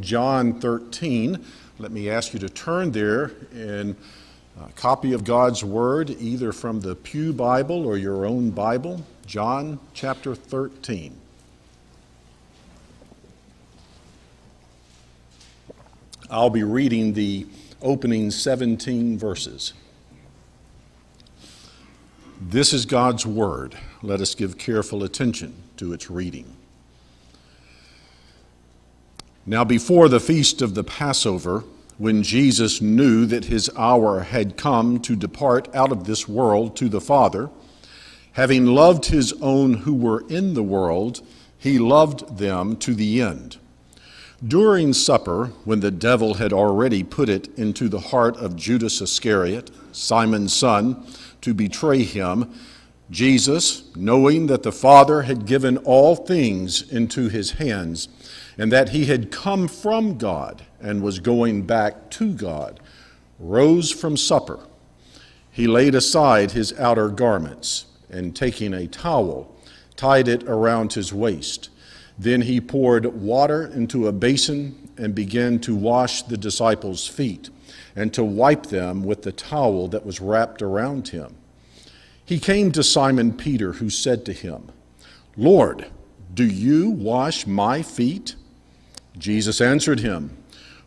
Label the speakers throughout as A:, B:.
A: John 13. Let me ask you to turn there in a uh, copy of God's Word, either from the Pew Bible or your own Bible. John chapter 13. I'll be reading the opening 17 verses. This is God's Word. Let us give careful attention to its reading. Now, before the feast of the Passover, when Jesus knew that his hour had come to depart out of this world to the Father, having loved his own who were in the world, he loved them to the end. During supper, when the devil had already put it into the heart of Judas Iscariot, Simon's son, to betray him, Jesus, knowing that the Father had given all things into his hands, and that he had come from God and was going back to God, rose from supper. He laid aside his outer garments, and taking a towel, tied it around his waist. Then he poured water into a basin and began to wash the disciples' feet and to wipe them with the towel that was wrapped around him. He came to Simon Peter, who said to him, Lord, do you wash my feet? Jesus answered him,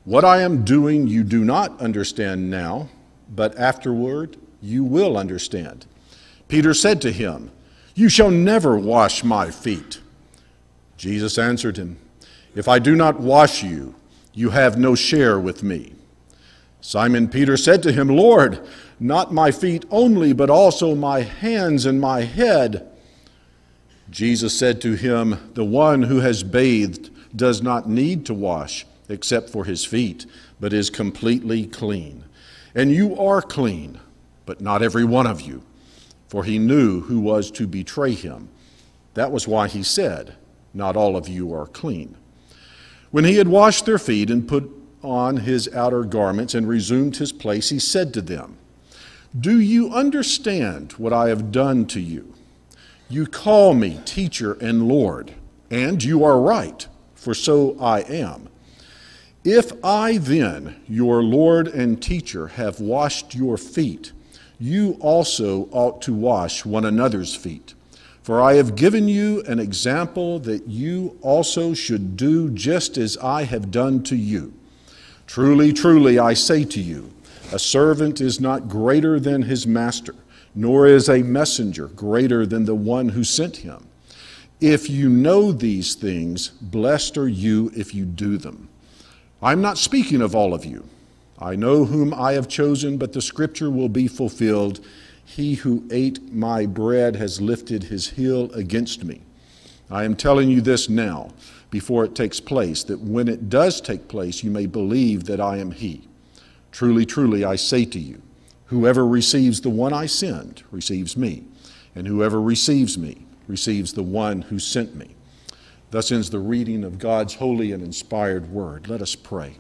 A: What I am doing you do not understand now, but afterward you will understand. Peter said to him, You shall never wash my feet. Jesus answered him, If I do not wash you, you have no share with me. Simon Peter said to him, Lord, not my feet only, but also my hands and my head. Jesus said to him, The one who has bathed does not need to wash except for his feet, but is completely clean. And you are clean, but not every one of you. For he knew who was to betray him. That was why he said, Not all of you are clean. When he had washed their feet and put on his outer garments and resumed his place, he said to them, Do you understand what I have done to you? You call me teacher and Lord, and you are right for so I am. If I then, your Lord and teacher, have washed your feet, you also ought to wash one another's feet. For I have given you an example that you also should do just as I have done to you. Truly, truly, I say to you, a servant is not greater than his master, nor is a messenger greater than the one who sent him. If you know these things, blessed are you if you do them. I'm not speaking of all of you. I know whom I have chosen, but the scripture will be fulfilled. He who ate my bread has lifted his heel against me. I am telling you this now, before it takes place, that when it does take place, you may believe that I am he. Truly, truly, I say to you, whoever receives the one I send receives me, and whoever receives me receives the one who sent me. Thus ends the reading of God's holy and inspired word. Let us pray.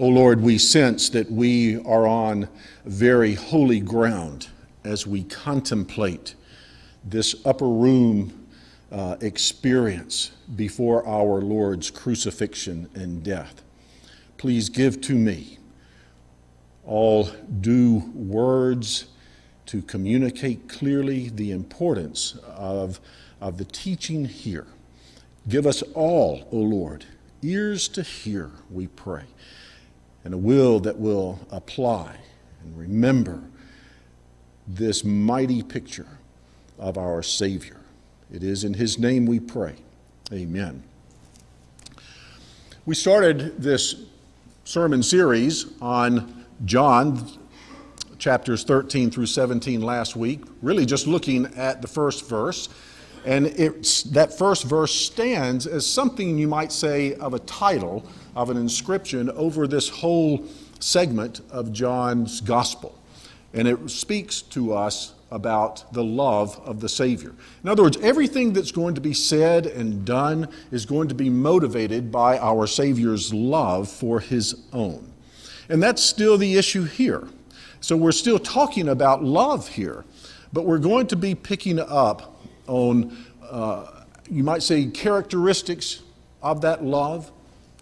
A: O oh Lord, we sense that we are on very holy ground as we contemplate this upper room uh, experience before our Lord's crucifixion and death. Please give to me all due words to communicate clearly the importance of, of the teaching here. Give us all, O Lord, ears to hear, we pray, and a will that will apply and remember this mighty picture of our Savior. It is in His name we pray. Amen. We started this sermon series on John chapters 13 through 17 last week, really just looking at the first verse. And it's, that first verse stands as something you might say of a title, of an inscription over this whole segment of John's gospel. And it speaks to us about the love of the Savior. In other words, everything that's going to be said and done is going to be motivated by our Savior's love for His own. And that's still the issue here. So we're still talking about love here, but we're going to be picking up on, uh, you might say, characteristics of that love,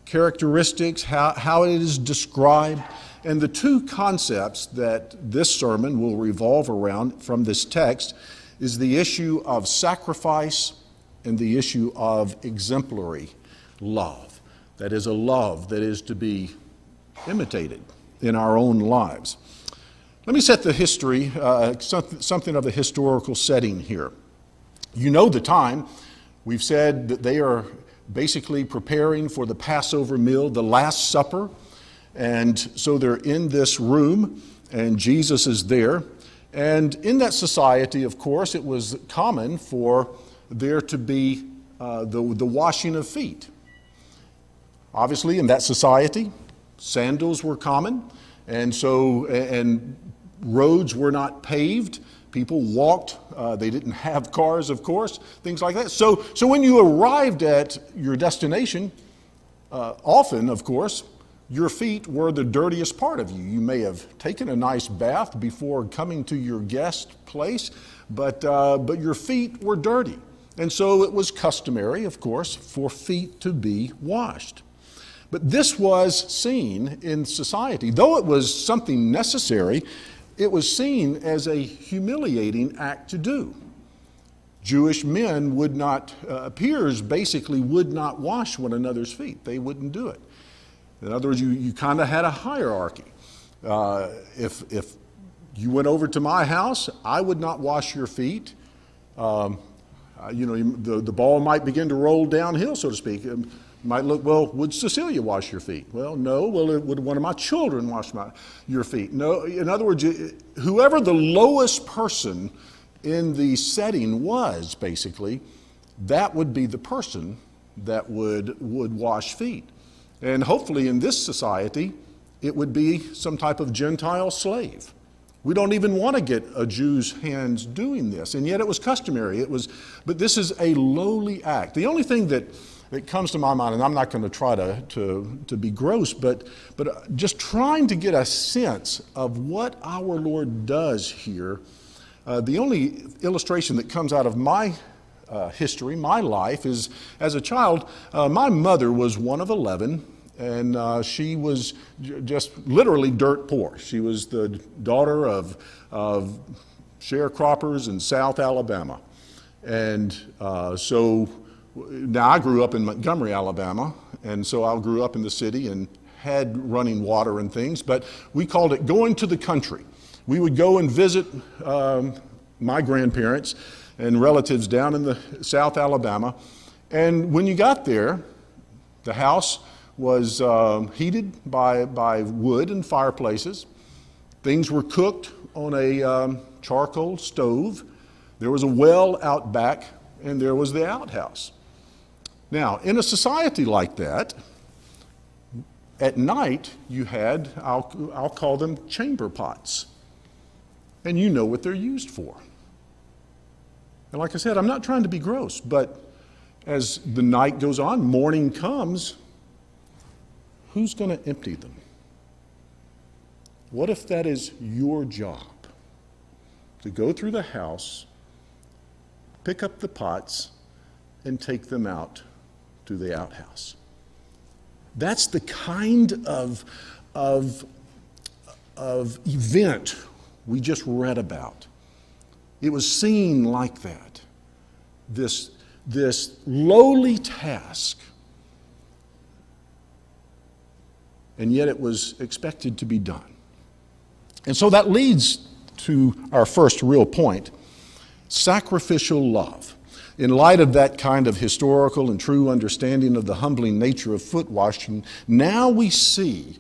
A: characteristics, how, how it is described. And the two concepts that this sermon will revolve around from this text is the issue of sacrifice and the issue of exemplary love. That is a love that is to be imitated in our own lives. Let me set the history, uh, something of a historical setting here. You know the time. We've said that they are basically preparing for the Passover meal, the Last Supper. And so they're in this room, and Jesus is there. And in that society, of course, it was common for there to be uh, the, the washing of feet. Obviously, in that society, sandals were common, and so, and roads were not paved. People walked. Uh, they didn't have cars, of course, things like that. So, so when you arrived at your destination, uh, often, of course, your feet were the dirtiest part of you. You may have taken a nice bath before coming to your guest place, but, uh, but your feet were dirty. And so it was customary, of course, for feet to be washed. But this was seen in society. Though it was something necessary, it was seen as a humiliating act to do. Jewish men would not, uh, peers basically would not wash one another's feet. They wouldn't do it. In other words, you, you kind of had a hierarchy. Uh, if, if you went over to my house, I would not wash your feet. Um, uh, you know, the, the ball might begin to roll downhill, so to speak. Um, might look, well, would Cecilia wash your feet? Well, no. Well, would one of my children wash my, your feet? No. In other words, whoever the lowest person in the setting was, basically, that would be the person that would, would wash feet. And hopefully, in this society, it would be some type of Gentile slave. We don't even want to get a Jew's hands doing this, and yet it was customary. It was, but this is a lowly act. The only thing that, that comes to my mind, and I'm not going to try to, to, to be gross, but, but just trying to get a sense of what our Lord does here, uh, the only illustration that comes out of my uh, history, my life, is as a child, uh, my mother was one of 11 and uh, she was j- just literally dirt poor. She was the daughter of, of sharecroppers in South Alabama. And uh, so now I grew up in Montgomery, Alabama, and so I grew up in the city and had running water and things, but we called it going to the country. We would go and visit um, my grandparents and relatives down in the South Alabama. And when you got there, the house was um, heated by, by wood and fireplaces. Things were cooked on a um, charcoal stove. There was a well out back, and there was the outhouse. Now, in a society like that, at night you had, I'll, I'll call them chamber pots. And you know what they're used for. And like I said, I'm not trying to be gross, but as the night goes on, morning comes, who's going to empty them? What if that is your job? To go through the house, pick up the pots, and take them out to the outhouse. That's the kind of, of, of event we just read about. It was seen like that. This, this lowly task and yet it was expected to be done. And so that leads to our first real point sacrificial love. In light of that kind of historical and true understanding of the humbling nature of foot washing, now we see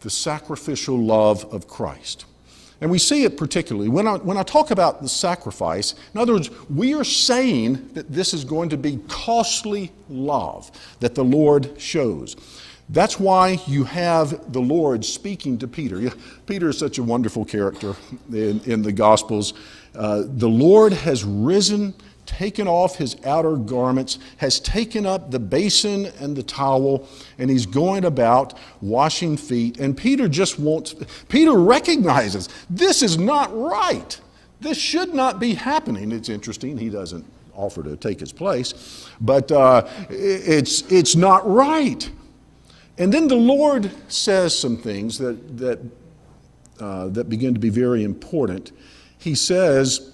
A: the sacrificial love of Christ. And we see it particularly when I, when I talk about the sacrifice, in other words, we are saying that this is going to be costly love that the Lord shows. That's why you have the Lord speaking to Peter. Peter is such a wonderful character in, in the Gospels. Uh, the Lord has risen, taken off his outer garments, has taken up the basin and the towel, and he's going about washing feet. And Peter just wants, Peter recognizes this is not right. This should not be happening. It's interesting, he doesn't offer to take his place, but uh, it's, it's not right. And then the Lord says some things that, that, uh, that begin to be very important. He says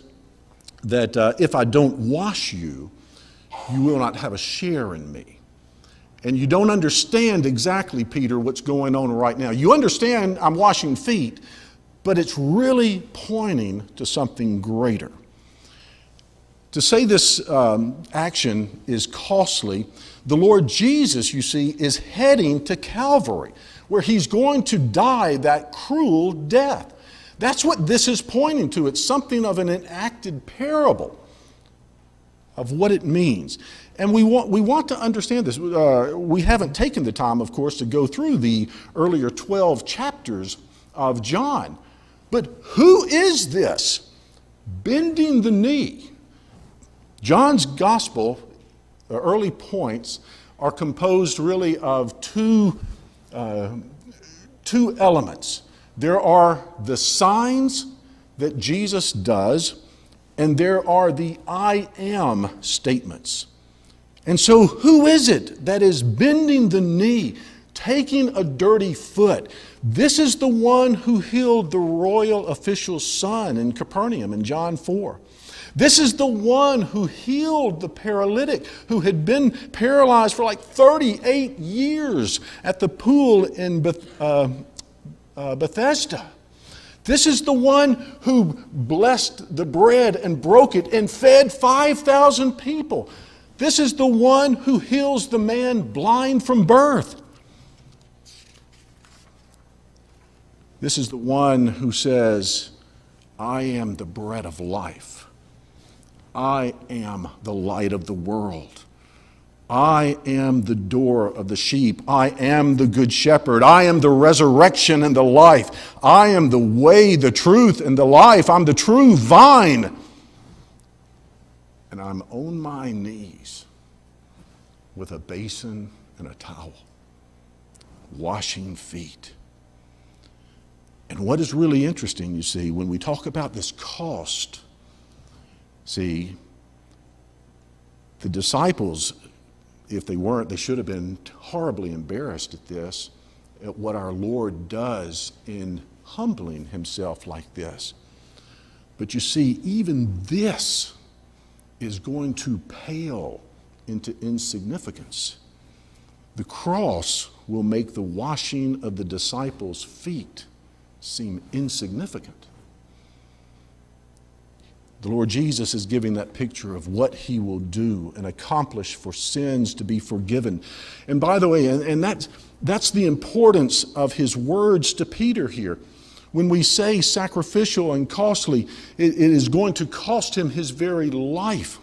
A: that uh, if I don't wash you, you will not have a share in me. And you don't understand exactly, Peter, what's going on right now. You understand I'm washing feet, but it's really pointing to something greater. To say this um, action is costly, the Lord Jesus, you see, is heading to Calvary, where he's going to die that cruel death. That's what this is pointing to. It's something of an enacted parable of what it means. And we want, we want to understand this. Uh, we haven't taken the time, of course, to go through the earlier 12 chapters of John. But who is this? Bending the knee. John's gospel, the early points, are composed really of two, uh, two elements. There are the signs that Jesus does, and there are the I am statements. And so, who is it that is bending the knee, taking a dirty foot? This is the one who healed the royal official's son in Capernaum in John 4. This is the one who healed the paralytic who had been paralyzed for like 38 years at the pool in Beth, uh, uh, Bethesda. This is the one who blessed the bread and broke it and fed 5,000 people. This is the one who heals the man blind from birth. This is the one who says, I am the bread of life. I am the light of the world. I am the door of the sheep. I am the good shepherd. I am the resurrection and the life. I am the way, the truth, and the life. I'm the true vine and I'm on my knees with a basin and a towel, washing feet. And what is really interesting, you see, when we talk about this cost, see, the disciples, if they weren't, they should have been horribly embarrassed at this, at what our Lord does in humbling himself like this. But you see, even this is going to pale into insignificance. The cross will make the washing of the disciples' feet seem insignificant. The Lord Jesus is giving that picture of what he will do and accomplish for sins to be forgiven. And by the way, and, and that's, that's the importance of his words to Peter here. When we say sacrificial and costly, it, it is going to cost him his very life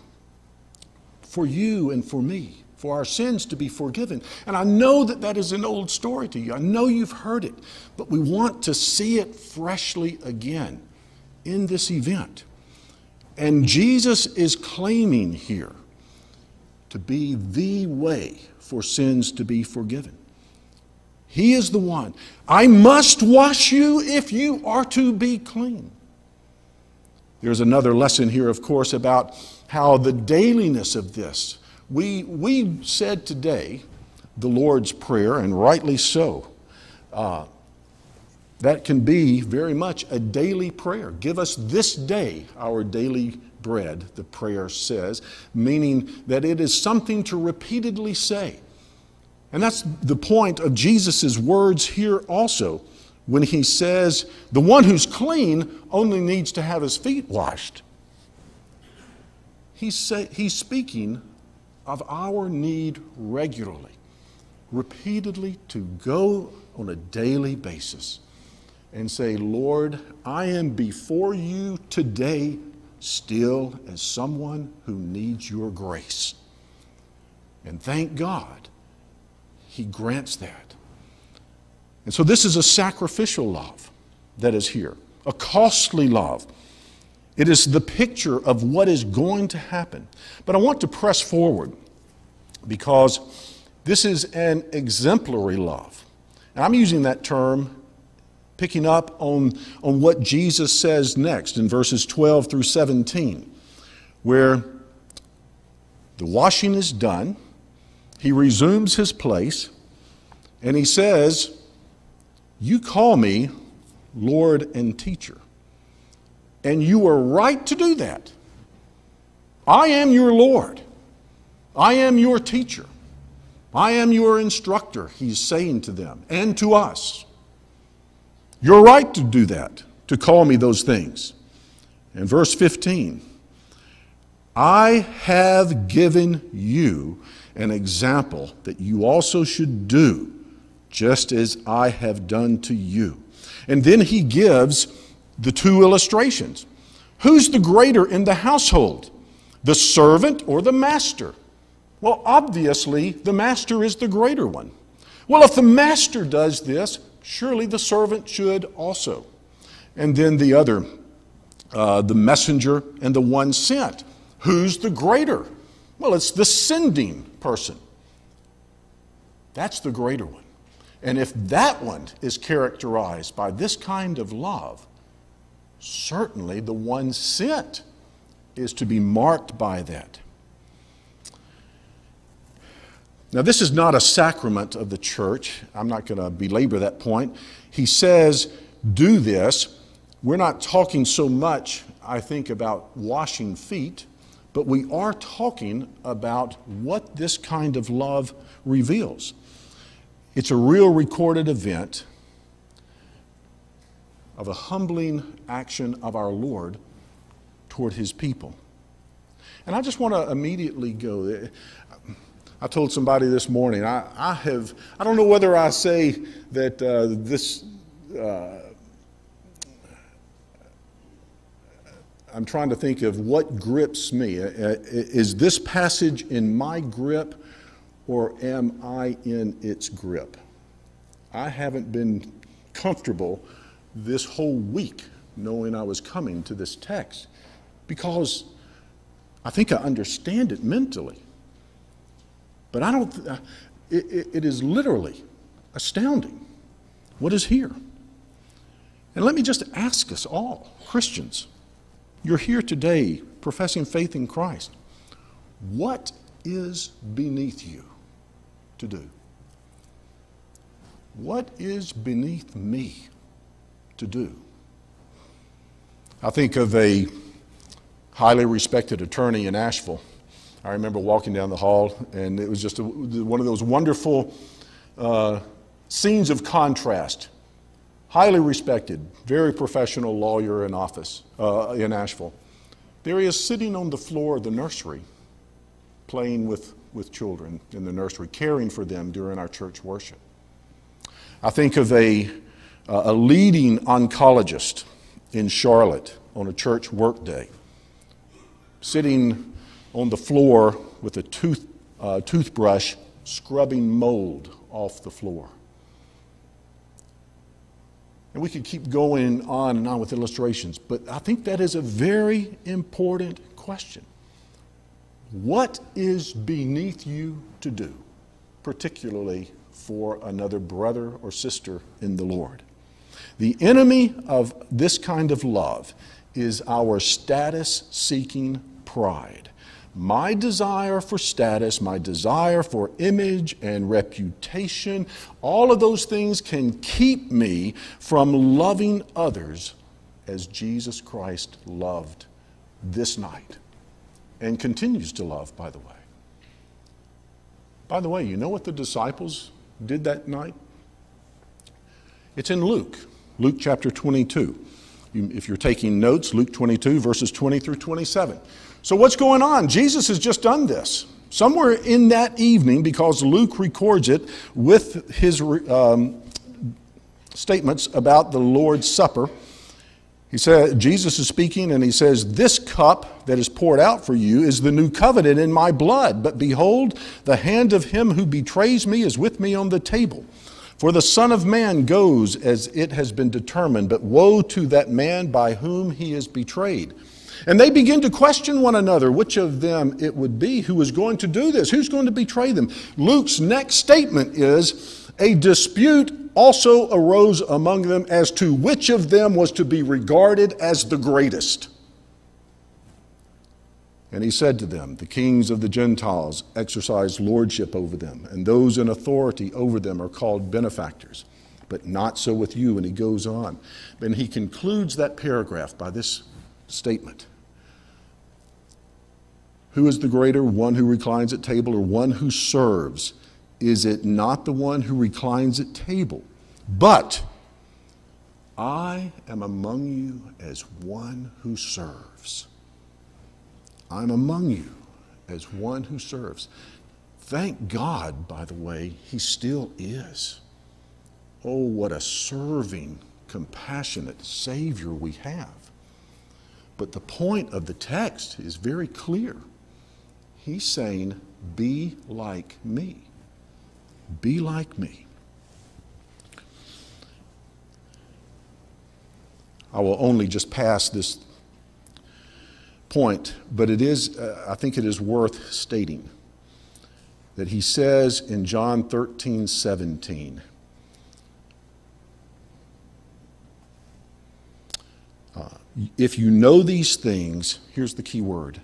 A: for you and for me, for our sins to be forgiven. And I know that that is an old story to you. I know you've heard it, but we want to see it freshly again in this event. And Jesus is claiming here to be the way for sins to be forgiven. He is the one. I must wash you if you are to be clean. There's another lesson here, of course, about how the dailiness of this. We, we said today the Lord's Prayer, and rightly so. Uh, that can be very much a daily prayer. Give us this day our daily bread, the prayer says, meaning that it is something to repeatedly say. And that's the point of Jesus' words here also when he says, the one who's clean only needs to have his feet washed. He's, say, he's speaking of our need regularly, repeatedly to go on a daily basis and say, Lord, I am before you today still as someone who needs your grace. And thank God, He grants that. And so this is a sacrificial love that is here, a costly love. It is the picture of what is going to happen. But I want to press forward because this is an exemplary love. And I'm using that term picking up on, on what Jesus says next in verses 12 through 17, where The washing is done. He resumes his place and he says, You call me Lord and teacher. And you are right to do that. I am your Lord. I am your teacher. I am your instructor, he's saying to them and to us. You're right to do that, to call me those things. In verse 15 I have given you an example that you also should do, just as I have done to you. And then he gives the two illustrations. Who's the greater in the household, the servant or the master? Well, obviously, the master is the greater one. Well, if the master does this, surely the servant should also. And then the other, uh, the messenger and the one sent. Who's the greater? Well, it's the sending person. That's the greater one. And if that one is characterized by this kind of love, certainly the one sent is to be marked by that. Now, this is not a sacrament of the church. I'm not going to belabor that point. He says, do this. We're not talking so much, I think, about washing feet, but we are talking about what this kind of love reveals. It's a real recorded event of a humbling action of our Lord toward his people. And I just want to immediately go. I told somebody this morning, I, I have, I don't know whether I say that uh, this, uh, I'm trying to think of what grips me. Uh, uh, is this passage in my grip or am I in its grip? I haven't been comfortable this whole week knowing I was coming to this text because I think I understand it mentally. But I don't, uh, it, it is literally astounding what is here. And let me just ask us all, Christians, you're here today professing faith in Christ. What is beneath you to do? What is beneath me to do? I think of a highly respected attorney in Asheville I remember walking down the hall, and it was just a, one of those wonderful uh, scenes of contrast. Highly respected, very professional lawyer in office uh, in Asheville. There he is sitting on the floor of the nursery, playing with, with children in the nursery, caring for them during our church worship. I think of a, uh, a leading oncologist in Charlotte on a church workday, sitting on the floor with a tooth, uh, toothbrush scrubbing mold off the floor. And we could keep going on and on with illustrations, but I think that is a very important question. What is beneath you to do, particularly for another brother or sister in the Lord? The enemy of this kind of love is our status seeking pride my desire for status, my desire for image and reputation, all of those things can keep me from loving others as Jesus Christ loved this night and continues to love, by the way. By the way, you know what the disciples did that night? It's in Luke, Luke chapter 22. If you're taking notes, Luke 22, verses 20 through 27. So, what's going on? Jesus has just done this. Somewhere in that evening, because Luke records it with his um, statements about the Lord's Supper, he said, Jesus is speaking and he says, This cup that is poured out for you is the new covenant in my blood. But behold, the hand of him who betrays me is with me on the table. For the Son of Man goes as it has been determined, but woe to that man by whom he is betrayed. And they begin to question one another which of them it would be who was going to do this, who's going to betray them. Luke's next statement is a dispute also arose among them as to which of them was to be regarded as the greatest. And he said to them, The kings of the Gentiles exercise lordship over them, and those in authority over them are called benefactors. But not so with you. And he goes on. And he concludes that paragraph by this statement Who is the greater, one who reclines at table or one who serves? Is it not the one who reclines at table? But I am among you as one who serves. I'm among you as one who serves. Thank God, by the way, he still is. Oh, what a serving, compassionate Savior we have. But the point of the text is very clear. He's saying, Be like me. Be like me. I will only just pass this point, but it is, uh, I think it is worth stating that he says in John 13, 17, uh, if you know these things, here's the key word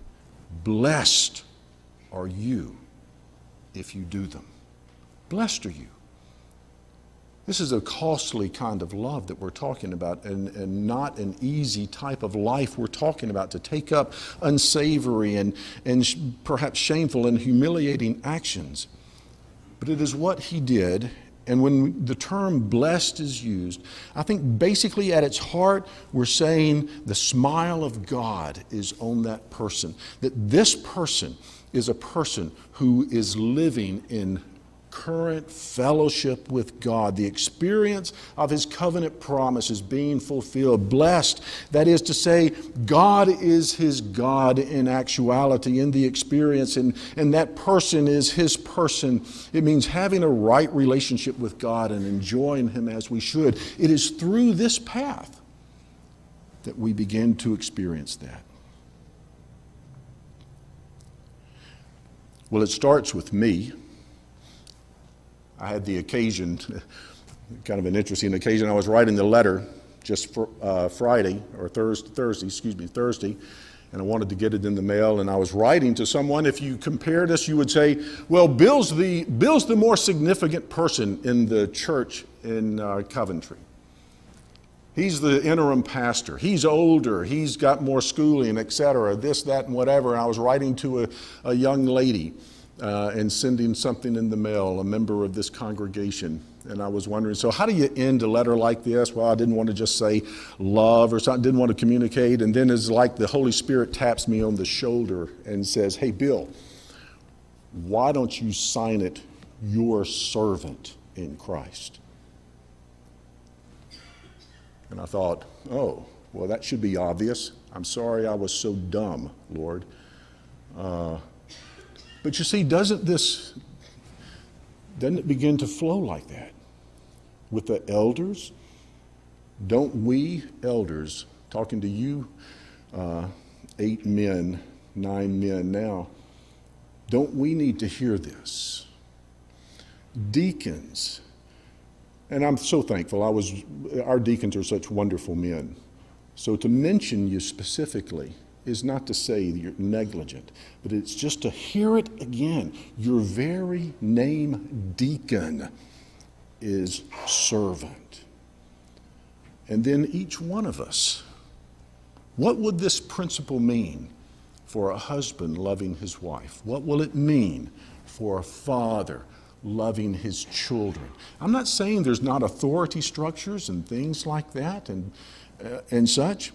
A: blessed are you if you do them. Blessed are you. This is a costly kind of love that we're talking about, and, and not an easy type of life we're talking about to take up unsavory and, and sh- perhaps shameful and humiliating actions. But it is what he did, and when the term blessed is used, I think basically at its heart, we're saying the smile of God is on that person. That this person is a person who is living in current fellowship with God, the experience of His covenant promises being fulfilled. Blessed, that is to say, God is His God in actuality, in the experience, and, and that person is His person. It means having a right relationship with God and enjoying Him as we should. It is through this path that we begin to experience that. Well, it starts with me. I had the occasion, kind of an interesting occasion. I was writing the letter just for, uh, Friday or Thursday, Thursday, excuse me, Thursday, and I wanted to get it in the mail. And I was writing to someone. If you compared us, you would say, "Well, Bill's the Bill's the more significant person in the church in uh, Coventry. He's the interim pastor. He's older. He's got more schooling, etc. This, that, and whatever." And I was writing to a, a young lady uh, and sending something in the mail, a member of this congregation. And I was wondering, so how do you end a letter like this? Well, I didn't want to just say love or something, didn't want to communicate. And then it's like the Holy Spirit taps me on the shoulder and says, Hey, Bill, why don't you sign it your servant in Christ? And I thought, oh, well, that should be obvious. I'm sorry I was so dumb, Lord. Uh, but you see, doesn't this, doesn't it begin to flow like that? With the elders? Don't we elders, talking to you, uh, eight men, nine men now, don't we need to hear this? Deacons, and I'm so thankful. I was, our deacons are such wonderful men. So to mention you specifically, is not to say you're negligent, but it's just to hear it again. Your very name, deacon, is servant. And then each one of us, what would this principle mean for a husband loving his wife? What will it mean for a father loving his children? I'm not saying there's not authority structures and things like that and, uh, and such.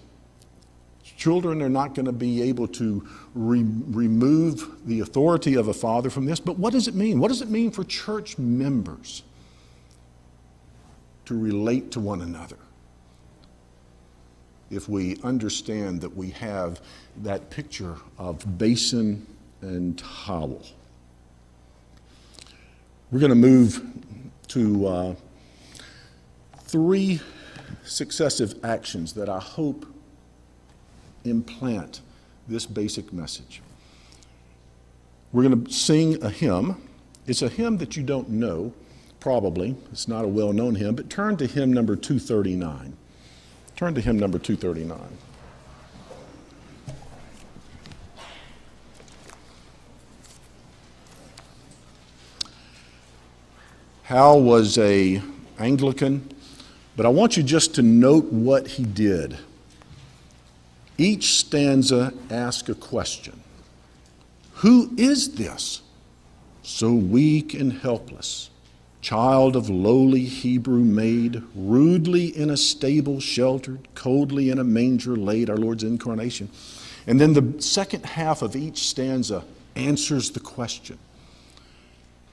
A: Children are not going to be able to re- remove the authority of a father from this, but what does it mean? What does it mean for church members to relate to one another? If we understand that we have that picture of basin and towel. We're going to move to uh, three successive actions that I hope implant this basic message. We're going to sing a hymn. It's a hymn that you don't know, probably. It's not a well known hymn, but turn to hymn number 239. Turn to hymn number 239. How was a Anglican, but I want you just to note what he did each stanza asks a question. Who is this? So weak and helpless, child of lowly Hebrew maid, rudely in a stable sheltered, coldly in a manger laid, our Lord's incarnation. And then the second half of each stanza answers the question.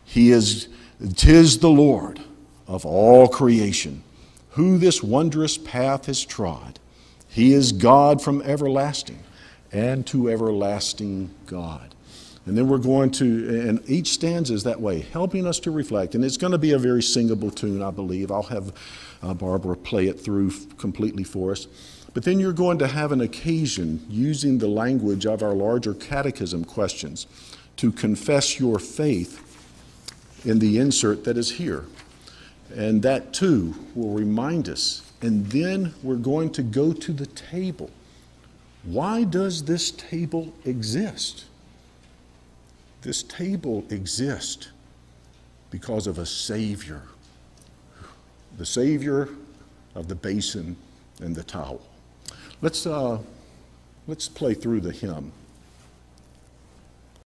A: He is, tis the Lord of all creation, who this wondrous path has trod. He is God from everlasting and to everlasting God. And then we're going to, and each stanza is that way, helping us to reflect. And it's going to be a very singable tune, I believe. I'll have uh, Barbara play it through completely for us. But then you're going to have an occasion using the language of our larger catechism questions to confess your faith in the insert that is here. And that too will remind us. And then we're going to go to the table. Why does this table exist? This table exists because of a Savior, the Savior of the basin and the towel. Let's, uh, let's play through the hymn.